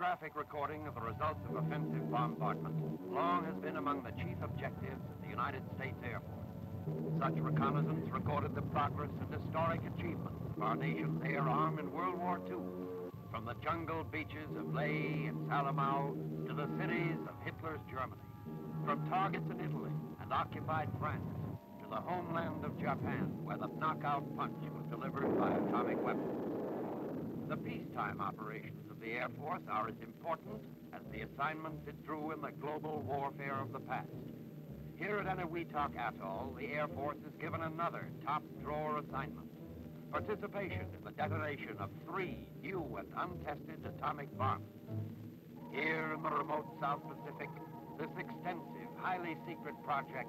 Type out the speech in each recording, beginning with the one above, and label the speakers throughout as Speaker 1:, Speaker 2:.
Speaker 1: Photographic recording of the results of offensive bombardment long has been among the chief objectives of the United States Air Force. Such reconnaissance recorded the progress and historic achievements of our nation's air arm in World War II, from the jungle beaches of Leyte and Salamaua to the cities of Hitler's Germany, from targets in Italy and occupied France to the homeland of Japan, where the knockout punch was delivered by atomic weapons. The peacetime operations the Air Force are as important as the assignments it drew in the global warfare of the past. Here at Eniwetok Atoll, the Air Force is given another top drawer assignment participation in the detonation of three new and untested atomic bombs. Here in the remote South Pacific, this extensive, highly secret project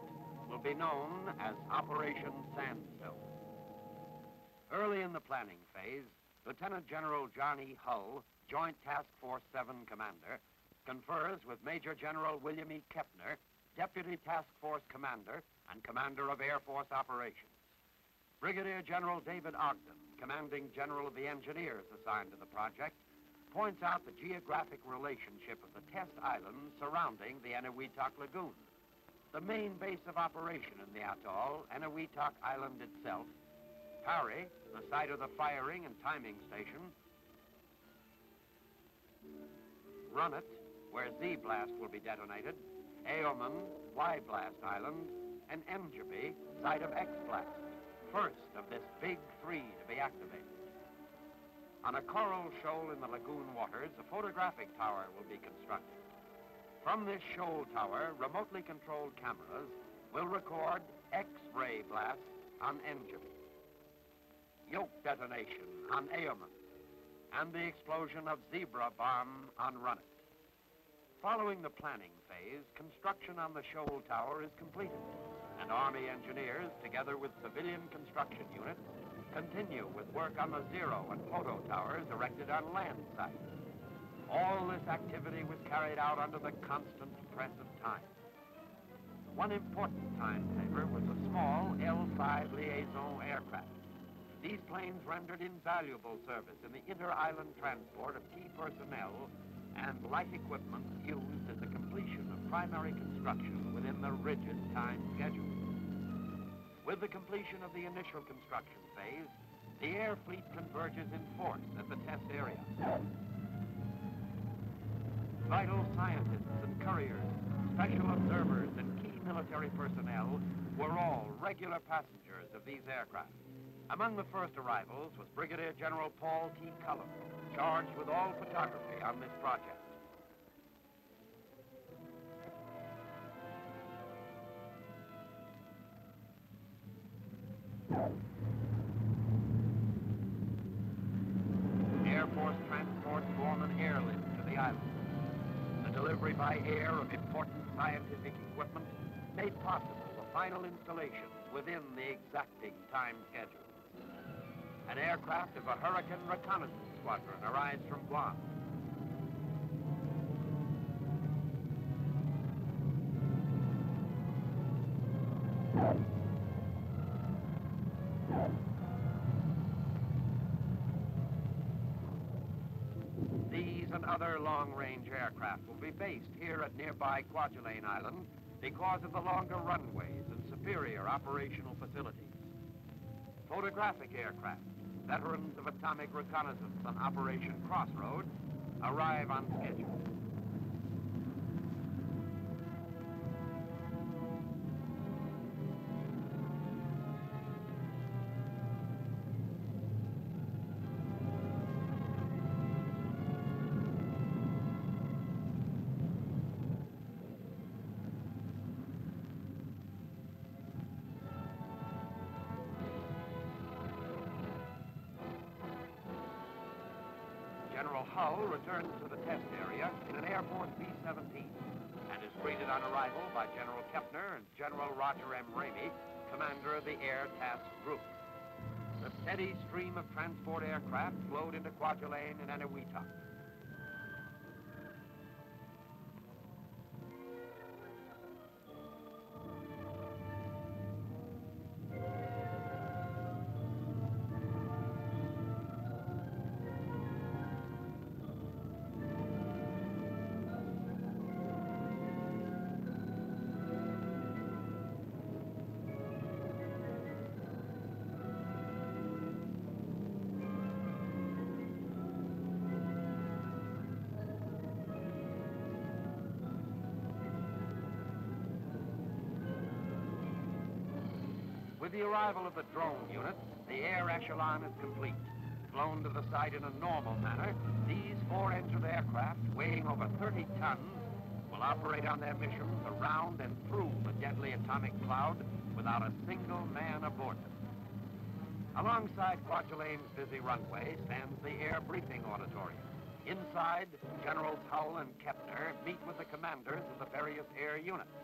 Speaker 1: will be known as Operation Sandstone. Early in the planning phase, Lieutenant General John E. Hull, Joint Task Force 7 Commander, confers with Major General William E. Kepner, Deputy Task Force Commander and Commander of Air Force Operations. Brigadier General David Ogden, commanding general of the engineers assigned to the project, points out the geographic relationship of the test islands surrounding the Eniwetok Lagoon. The main base of operation in the atoll, Eniwetok Island itself, Parry, the site of the firing and timing station, Runit, where Z-blast will be detonated, Aomon, Y-blast Island, and Engebi, site of X-blast first of this big three to be activated. On a coral shoal in the lagoon waters, a photographic tower will be constructed. From this shoal tower, remotely controlled cameras will record X-ray blasts on Engebi, yoke detonation on Aomon, and the explosion of Zebra bomb on Runit. Following the planning phase, construction on the shoal tower is completed and Army engineers, together with civilian construction units, continue with work on the zero and photo towers erected on land sites. All this activity was carried out under the constant press of time. One important time was a small L-5 liaison aircraft. These planes rendered invaluable service in the inter-island transport of key personnel and light equipment used in the completion of primary construction within the rigid time schedule. With the completion of the initial construction phase, the air fleet converges in force at the test area. Vital scientists and couriers, special observers, and key military personnel were all regular passengers of these aircraft. Among the first arrivals was Brigadier General Paul T. Cullen, charged with all photography on this project. Air Force transports form an airlift to the island. The delivery by air of important scientific equipment made possible the final installation within the exacting time schedule. An aircraft of a Hurricane Reconnaissance Squadron arrives from Guam. These and other long-range aircraft will be based here at nearby Kwajalein Island because of the longer runways and superior operational facilities. Photographic aircraft, veterans of atomic reconnaissance on Operation Crossroads, arrive on schedule. Returns to the test area in an Air Force B-17 and is greeted on arrival by General Kepner and General Roger M. Ramey, commander of the Air Task Group. The steady stream of transport aircraft flowed into Kwajalein and Eniwetok. With the arrival of the drone unit, the air echelon is complete. Flown to the site in a normal manner, these four-engine aircraft, weighing over 30 tons, will operate on their missions around and through the deadly atomic cloud without a single man aboard them. Alongside Kwajalein's busy runway stands the Air Briefing Auditorium. Inside, Generals Hull and Kepner meet with the commanders of the various air units,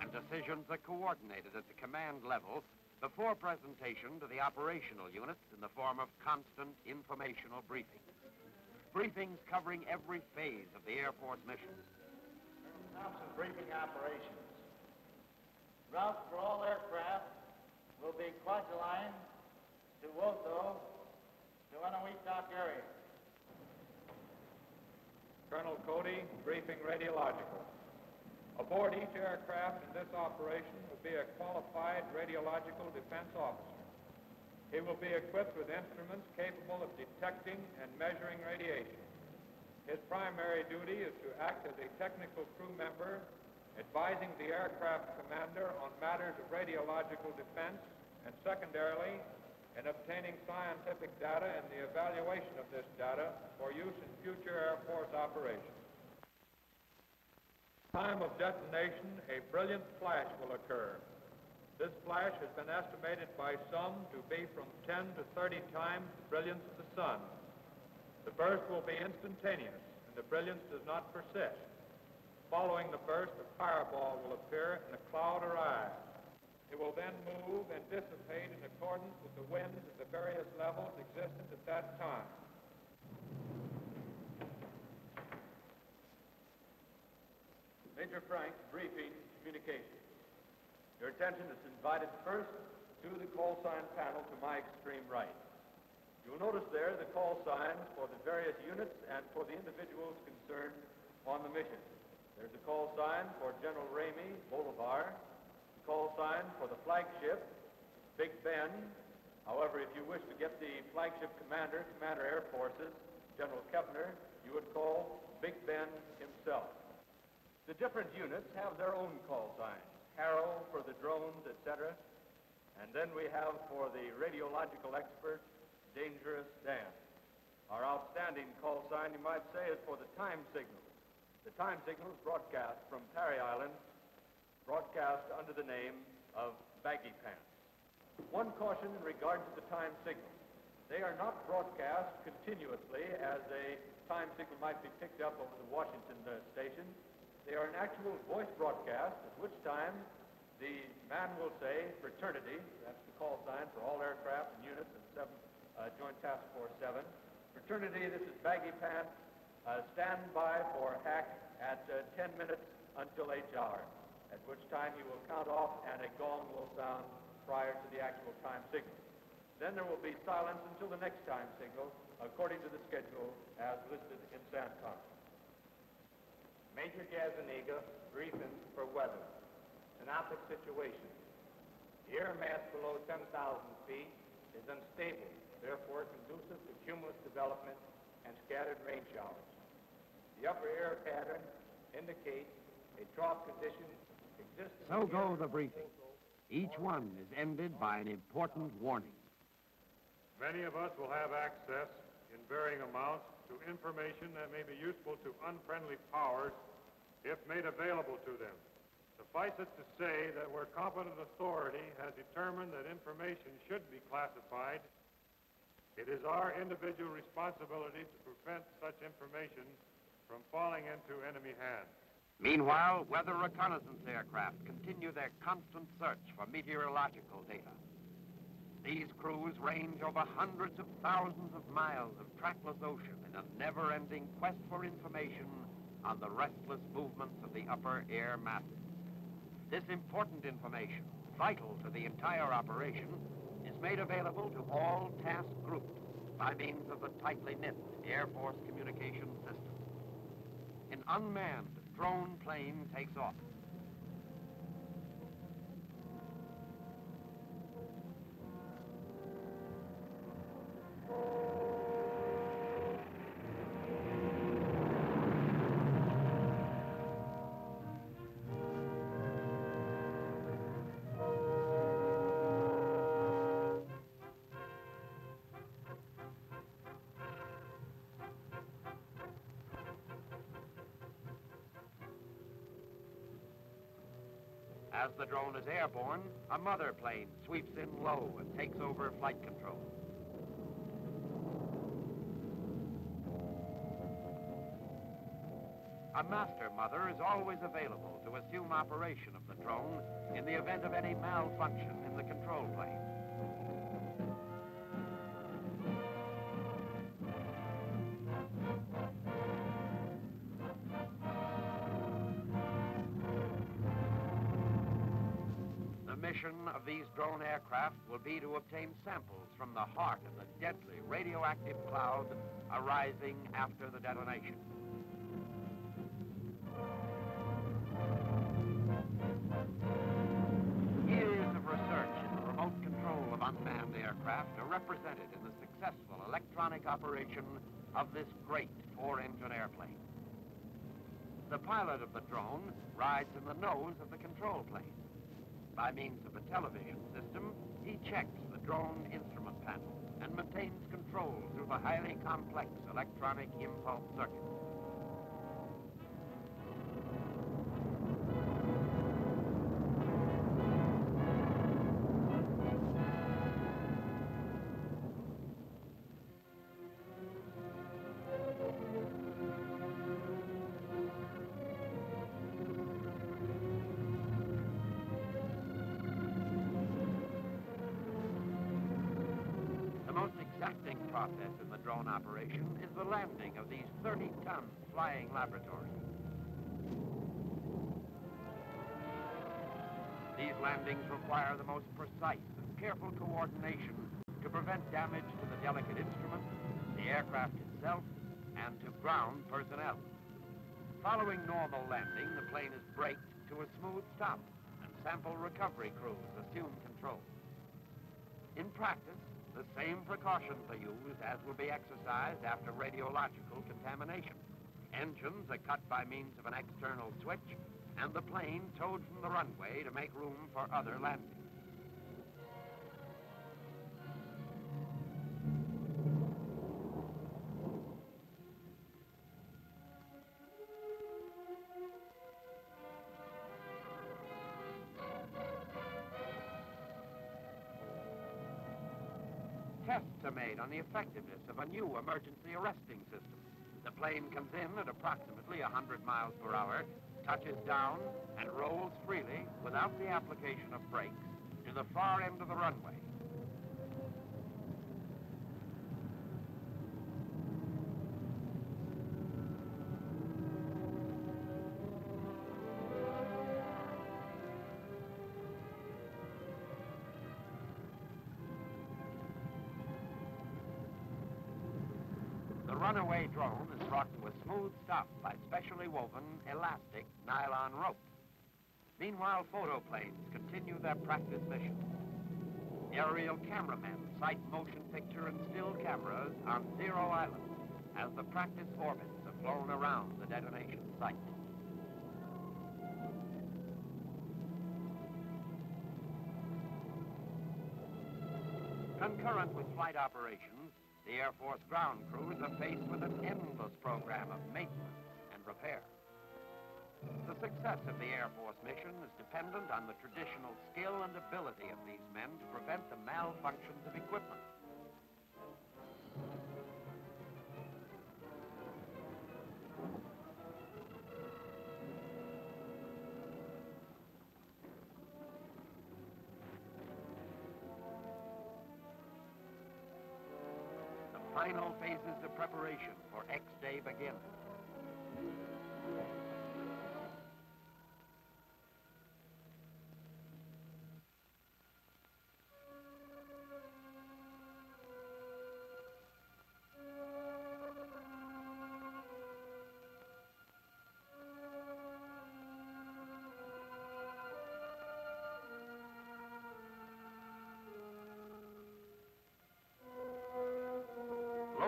Speaker 1: and decisions are coordinated at the command level before presentation to the operational units in the form of constant informational briefings. Briefings covering every phase of the Air Force mission.
Speaker 2: Thompson briefing operations. Route for all aircraft will be Kwajalein to Wotho to Eniwetok area.
Speaker 3: Colonel Cody, briefing radiological. Aboard each aircraft in this operation will be a qualified radiological defense officer. He will be equipped with instruments capable of detecting and measuring radiation. His primary duty is to act as a technical crew member, advising the aircraft commander on matters of radiological defense, and secondarily, in obtaining scientific data and the evaluation of this data for use in future Air Force operations. Time of detonation, a brilliant flash will occur. This flash has been estimated by some to be from 10 to 30 times the brilliance of the sun. The burst will be instantaneous, and the brilliance does not persist. Following the burst, a fireball will appear and a cloud arise. It will then move and dissipate in accordance with the winds at the various levels existent at that time.
Speaker 4: Major Frank, briefing communications. Your attention is invited first to the call sign panel to my extreme right. You'll notice there the call signs for the various units and for the individuals concerned on the mission. There's a call sign for General Ramey, Bolivar, the call sign for the flagship, Big Ben. However, if you wish to get the flagship commander, Commander Air Forces, General Kepner, you would call Big Ben himself. The different units have their own call signs. Harrow for the drones, etc. And then we have for the radiological expert, Dangerous Dan. Our outstanding call sign, you might say, is for the time signal. The time signal is broadcast from Parry Island, broadcast under the name of Baggy Pants. One caution in regard to the time signals. They are not broadcast continuously as a time signal might be picked up over the Washington uh, station. They are an actual voice broadcast, at which time the man will say, fraternity, that's the call sign for all aircraft and units in 7, uh, Joint Task Force 7. Fraternity, this is baggy pants, uh, stand by for hack at uh, 10 minutes until H hour, at which time you will count off and a gong will sound prior to the actual time signal. Then there will be silence until the next time signal, according to the schedule as listed in SANTCOM.
Speaker 5: Major Gazaniga briefing for weather. Synoptic situation. The air mass below 10,000 feet is unstable, therefore conducive to cumulus development and scattered rain showers. The upper air pattern indicates a trough condition existing.
Speaker 1: So go the briefings. Each one is ended by an important warning.
Speaker 3: Many of us will have access in varying amounts to information that may be useful to unfriendly powers if made available to them. Suffice it to say that where competent authority has determined that information should be classified, it is our individual responsibility to prevent such information from falling into enemy hands.
Speaker 1: Meanwhile, weather reconnaissance aircraft continue their constant search for meteorological data. These crews range over hundreds of thousands of miles of trackless ocean in a never-ending quest for information on the restless movements of the upper air masses. This important information, vital to the entire operation, is made available to all task groups by means of the tightly knit Air Force communication system. An unmanned drone plane takes off. As the drone is airborne, a mother plane sweeps in low and takes over flight control. A master mother is always available to assume operation of the drone in the event of any malfunction in the control plane. The mission of these drone aircraft will be to obtain samples from the heart of the deadly radioactive cloud arising after the detonation. Aircraft are represented in the successful electronic operation of this great four-engine airplane. The pilot of the drone rides in the nose of the control plane. By means of a television system, he checks the drone instrument panel and maintains control through the highly complex electronic impulse circuit. Operation is the landing of these 30-ton flying laboratories. These landings require the most precise and careful coordination to prevent damage to the delicate instruments, the aircraft itself, and to ground personnel. Following normal landing, the plane is braked to a smooth stop, and sample recovery crews assume control. In practice, the same precautions are used as will be exercised after radiological contamination. Engines are cut by means of an external switch, and the plane towed from the runway to make room for other landings. Tests are made on the effectiveness of a new emergency arresting system. The plane comes in at approximately 100 miles per hour, touches down, and rolls freely without the application of brakes to the far end of the runway. Runaway drone is brought to a smooth stop by specially woven elastic nylon rope. Meanwhile, photoplanes continue their practice mission. Aerial cameramen sight motion picture and still cameras on Zero Island as the practice orbits are flown around the detonation site. Concurrent with flight operations, the Air Force ground crews are faced with an endless program of maintenance and repair. The success of the Air Force mission is dependent on the traditional skill and ability of these men to prevent the malfunctions of equipment. Final phases of preparation for X-Day begin.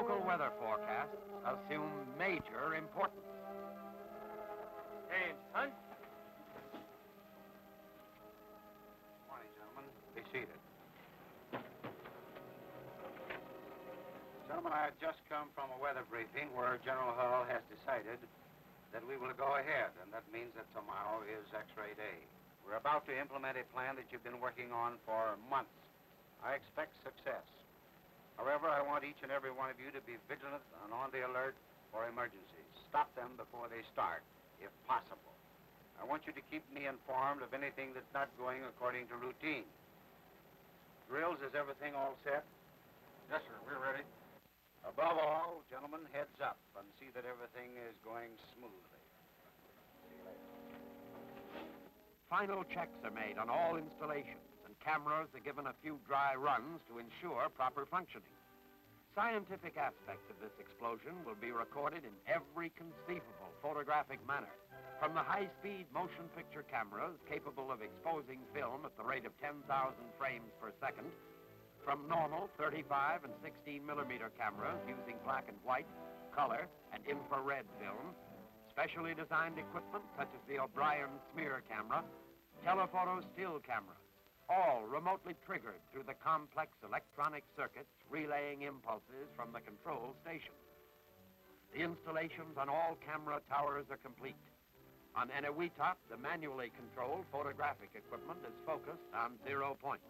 Speaker 1: Local weather forecasts assume major importance.
Speaker 5: Hey, Hunt?
Speaker 6: Morning, gentlemen. Be seated. Gentlemen, I have just come from a weather briefing where General Hull has decided that we will go ahead, and that means that tomorrow is X-ray day. We're about to implement a plan that you've been working on for months. I expect success. However, I want each and every one of you to be vigilant and on the alert for emergencies. Stop them before they start, if possible. I want you to keep me informed of anything that's not going according to routine. Drills, is everything all set?
Speaker 7: Yes, sir. We're ready.
Speaker 6: Above all, gentlemen, heads up and see that everything is going smoothly.
Speaker 1: Final checks are made on all installations, and cameras are given a few dry runs to ensure proper functioning. Scientific aspects of this explosion will be recorded in every conceivable photographic manner, from the high-speed motion picture cameras capable of exposing film at the rate of 10,000 frames per second, from normal 35 and 16 millimeter cameras using black and white, color, and infrared film, specially designed equipment such as the O'Brien smear camera, telephoto still cameras, all remotely triggered through the complex electronic circuits relaying impulses from the control station. The installations on all camera towers are complete. On Eniwetok, the manually controlled photographic equipment is focused on zero point.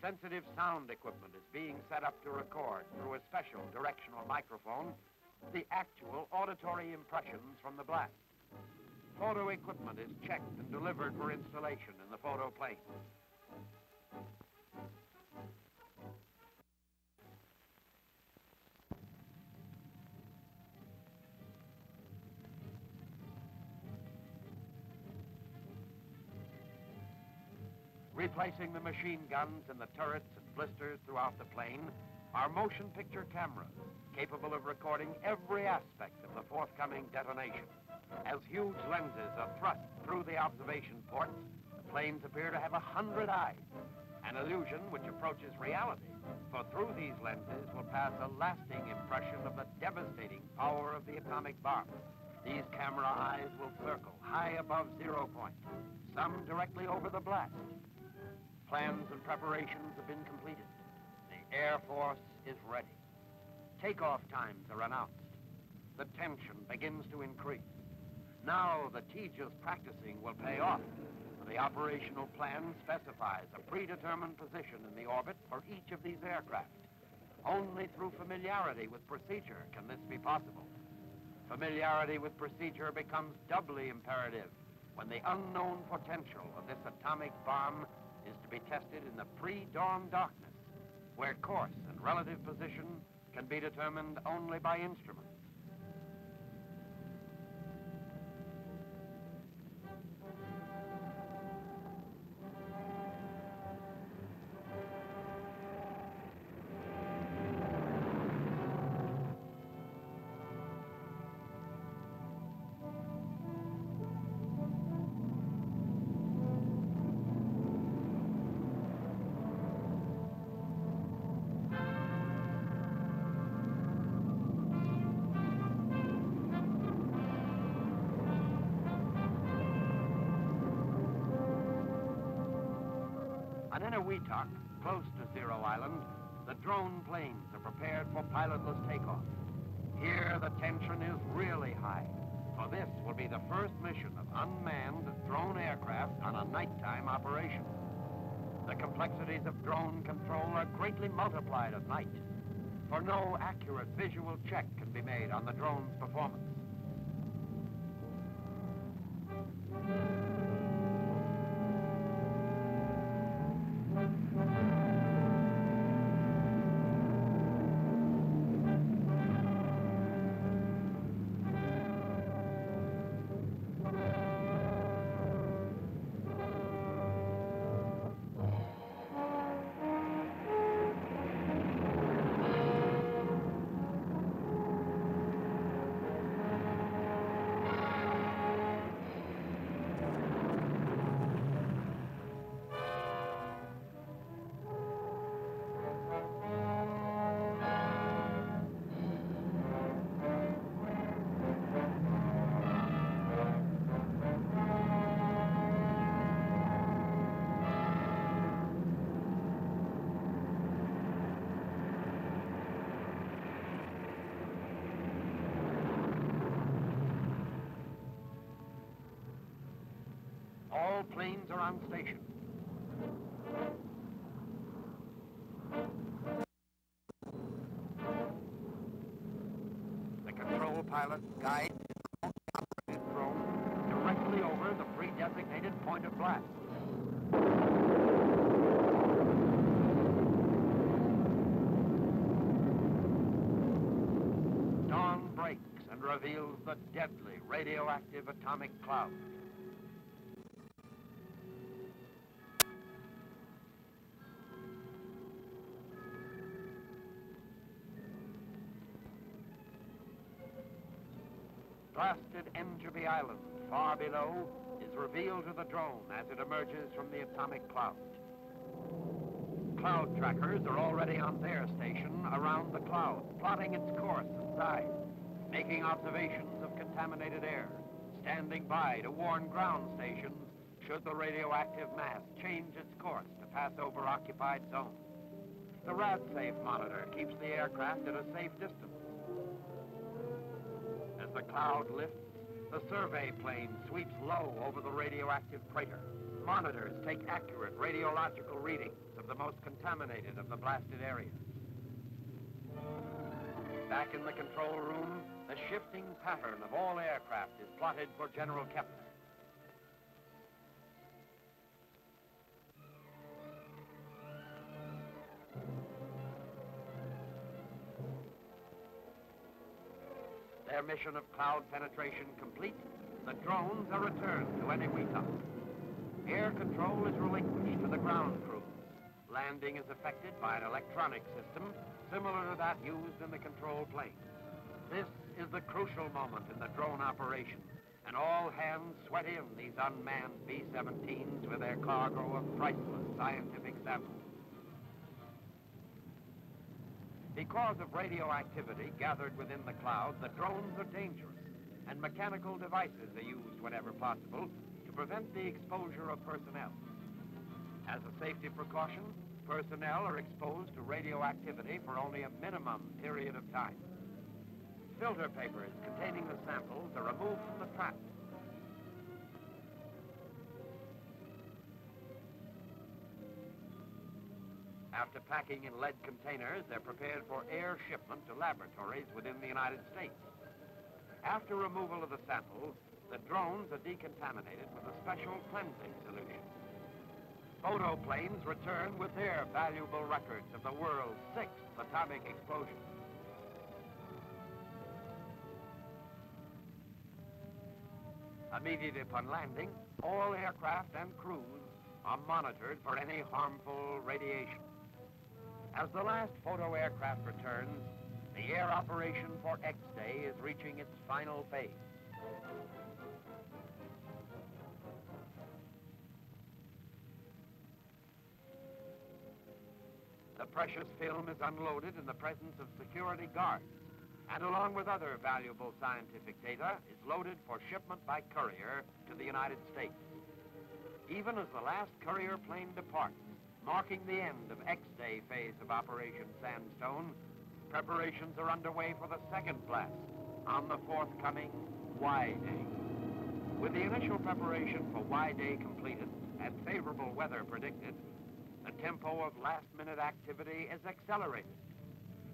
Speaker 1: Sensitive sound equipment is being set up to record through a special directional microphone the actual auditory impressions from the blast. Photo equipment is checked and delivered for installation in the photo plane. Replacing the machine guns and the turrets and blisters throughout the plane are motion picture cameras capable of recording every aspect of the forthcoming detonation. As huge lenses are thrust through the observation ports, the planes appear to have a hundred eyes, an illusion which approaches reality, for through these lenses will pass a lasting impression of the devastating power of the atomic bomb. These camera eyes will circle high above zero point, some directly over the blast. Plans and preparations have been completed. Air Force is ready. Takeoff times are announced. The tension begins to increase. Now the tedious practicing will pay off. The operational plan specifies a predetermined position in the orbit for each of these aircraft. Only through familiarity with procedure can this be possible. Familiarity with procedure becomes doubly imperative when the unknown potential of this atomic bomb is to be tested in the pre-dawn darkness, where course and relative position can be determined only by instruments. Close to Zero Island, the drone planes are prepared for pilotless takeoff. Here, the tension is really high, for this will be the first mission of unmanned drone aircraft on a nighttime operation. The complexities of drone control are greatly multiplied at night, for no accurate visual check can be made on the drone's performance. All planes are on station. The control pilot guides operated drone directly over the pre-designated point of blast. Dawn breaks and reveals the deadly radioactive atomic cloud. Island, far below, is revealed to the drone as it emerges from the atomic cloud. Cloud trackers are already on their station around the cloud, plotting its course and size, making observations of contaminated air, standing by to warn ground stations should the radioactive mass change its course to pass over occupied zones. The RadSafe monitor keeps the aircraft at a safe distance. The cloud lifts, the survey plane sweeps low over the radioactive crater. Monitors take accurate radiological readings of the most contaminated of the blasted areas. Back in the control room, the shifting pattern of all aircraft is plotted for General Kepner. Their mission of cloud penetration complete, the drones are returned to Eniwetok. Air control is relinquished to the ground crew. Landing is effected by an electronic system similar to that used in the control plane. This is the crucial moment in the drone operation, and all hands sweat in these unmanned B-17s with their cargo of priceless scientific samples. Because of radioactivity gathered within the cloud, the drones are dangerous, and mechanical devices are used whenever possible to prevent the exposure of personnel. As a safety precaution, personnel are exposed to radioactivity for only a minimum period of time. Filter papers containing the samples are removed from the trap. After packing in lead containers, they're prepared for air shipment to laboratories within the United States. After removal of the samples, the drones are decontaminated with a special cleansing solution. Photo planes return with their valuable records of the world's sixth atomic explosion. Immediately upon landing, all aircraft and crews are monitored for any harmful radiation. As the last photo aircraft returns, the air operation for X-Day is reaching its final phase. The precious film is unloaded in the presence of security guards, and along with other valuable scientific data, is loaded for shipment by courier to the United States. Even as the last courier plane departs, marking the end of X-Day phase of Operation Sandstone, preparations are underway for the second blast on the forthcoming Y-Day. With the initial preparation for Y-Day completed and favorable weather predicted, the tempo of last-minute activity is accelerated.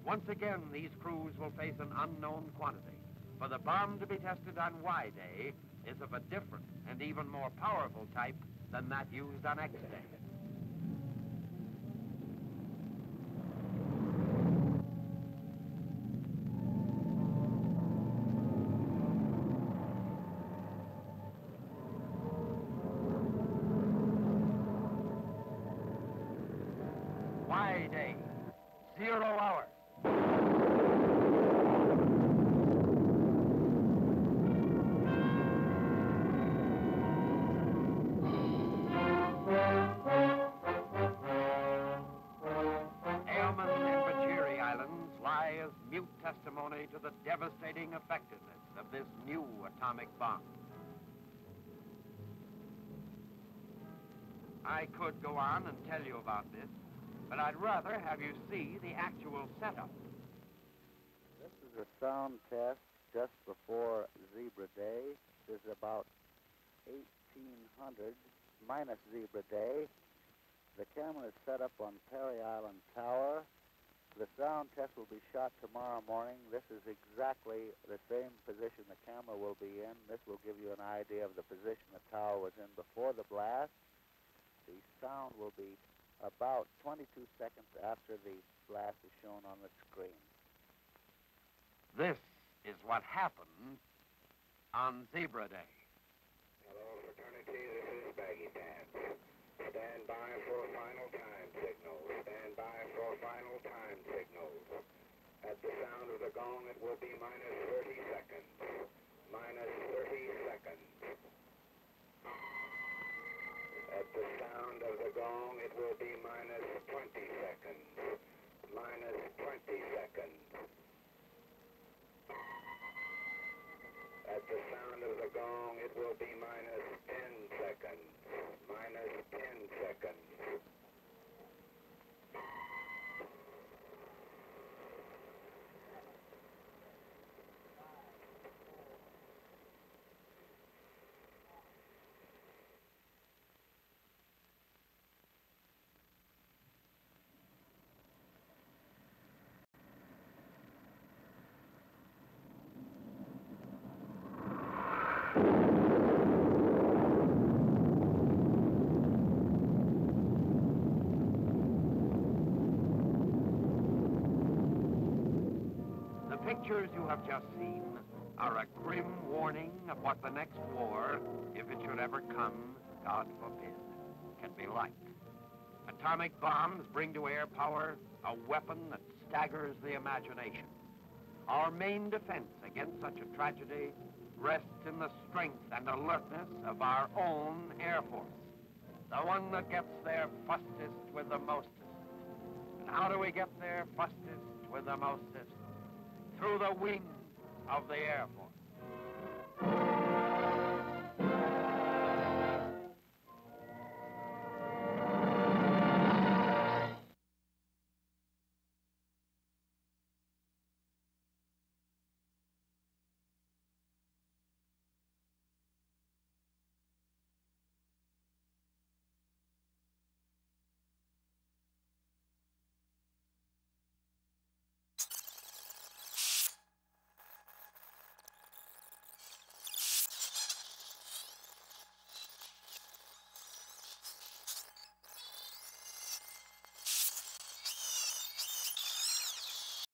Speaker 1: Once again, these crews will face an unknown quantity, for the bomb to be tested on Y-Day is of a different and even more powerful type than that used on X-Day. Zero hour. Aylman and Bajiri Islands lie as mute testimony to the devastating effectiveness of this new atomic bomb. I could go on and tell you about this, but I'd rather have you see the actual setup.
Speaker 8: This is a sound test just before Zebra Day. This is about 1800 minus Zebra Day. The camera is set up on Parry Island Tower. The sound test will be shot tomorrow morning. This is exactly the same position the camera will be in. This will give you an idea of the position the tower was in before the blast. The sound will be about 22 seconds after the blast is shown on the screen.
Speaker 1: This is what happened on Zebra Day.
Speaker 9: Hello, fraternity. This is Baggy Pants. Stand by for a final time signals. Stand by for a final time signals. At the sound of the gong, it will be minus 30 seconds. Minus 30 seconds. At the sound of the gong, it will be minus 20 seconds. Minus 20 seconds. At the sound of the gong, it will be minus 10 seconds. Minus 10 seconds.
Speaker 1: The pictures you have just seen are a grim warning of what the next war, if it should ever come, God forbid, can be like. Atomic bombs bring to air power a weapon that staggers the imagination. Our main defense against such a tragedy rests in the strength and alertness of our own Air Force, the one that gets there fastest with the mostest. And how do we get there fastest with the mostest? Through the wings of the Air Force.